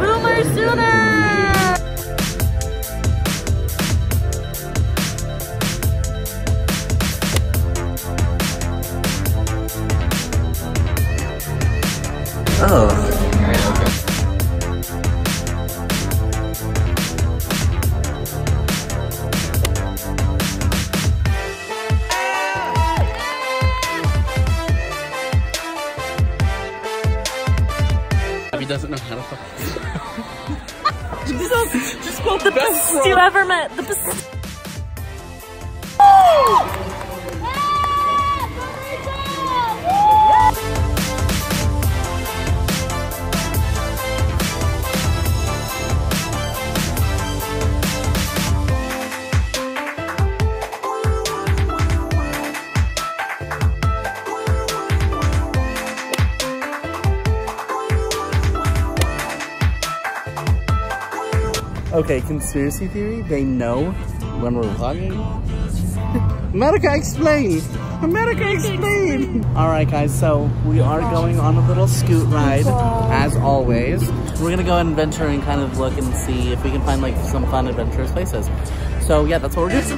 Rumor sooner! Oh. Doesn't know how to fuck. Just quote the best you ever met. The best. Okay, conspiracy theory. They know when we're vlogging. America, explain! America, explain! Alright, guys, so we are going on a little scoot ride, as always. We're gonna go and venture and kind of look and see if we can find like some fun, adventurous places. So, yeah, that's what we're doing.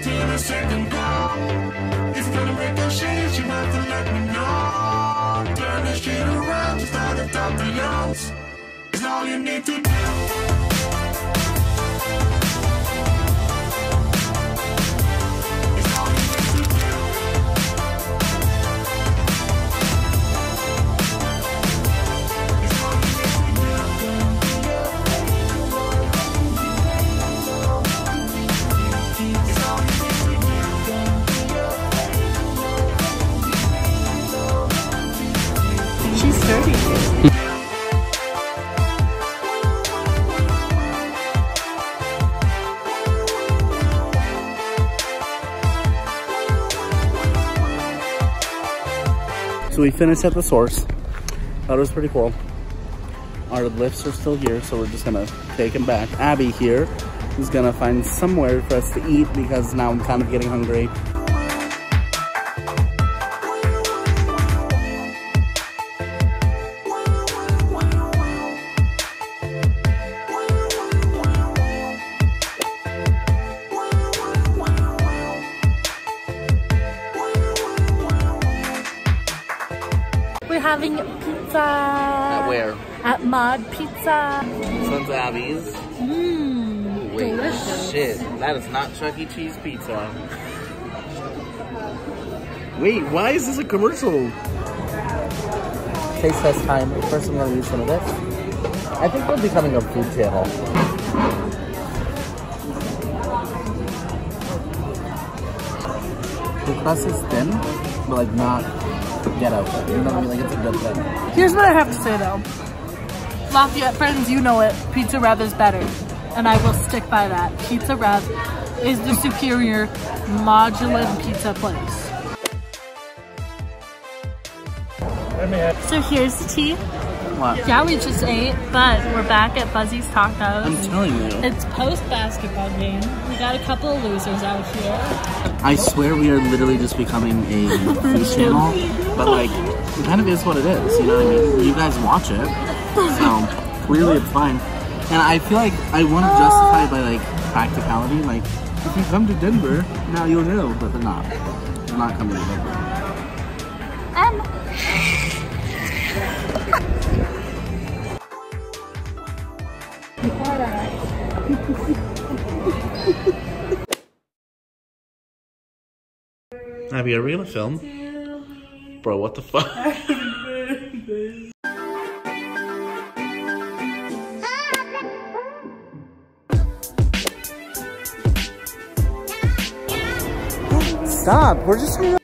So we finished at the source. That was pretty cool. Our lifts are still here, so we're just gonna take them back. Abby here is gonna find somewhere for us to eat because now I'm kind of getting hungry. Having pizza. At where? At Mod Pizza. Son's Abby's. Mmm. Wait, delicious. shit. That is not Chuck E. Cheese pizza. Wait, why is this a commercial? Taste test time. First, I'm gonna use some of this. I think we're becoming a food channel. The crust is thin, but like not ghetto. You know what I mean? Like it's a good thing. Here's what I have to say though. Lafayette friends, you know it. Pizza Rev is better. And I will stick by that. Pizza Rev is the superior modular pizza place. So here's the tea. What? Yeah, we just ate, but we're back at Buzzy's Tacos. I'm telling you. It's post basketball game. We got a couple of losers out here. I swear we are literally just becoming a food channel, but like, it kind of is what it is, you know what I mean? You guys watch it, so clearly it's fine. And I feel like I want to justify it by like practicality, like, if you come to Denver, now you'll know, but they're not. They're not coming to Denver. Um, Abby, are we gonna film? Bro, what the fuck? Stop, we're just hanging